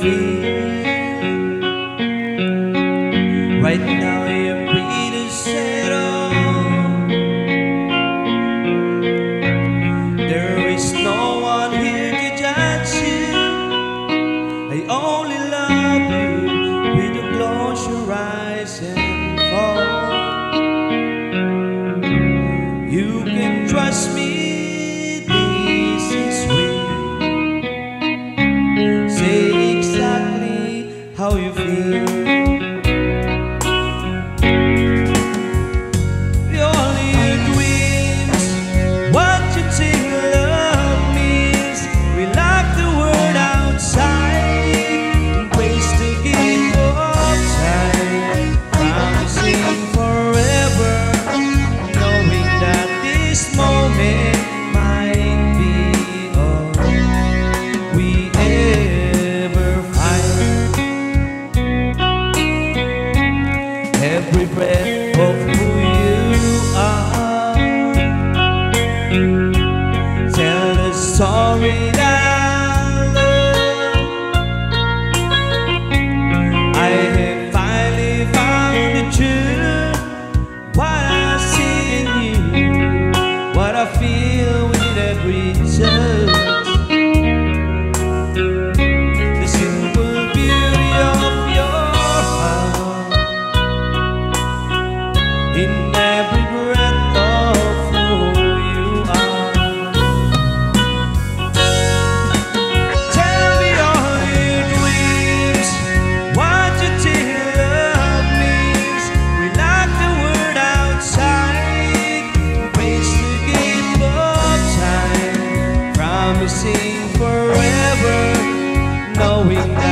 feel Right now you're pretty settled There is no one here to judge you. I only love you When you close your eyes and fall. You can trust me prepared for oh. going down.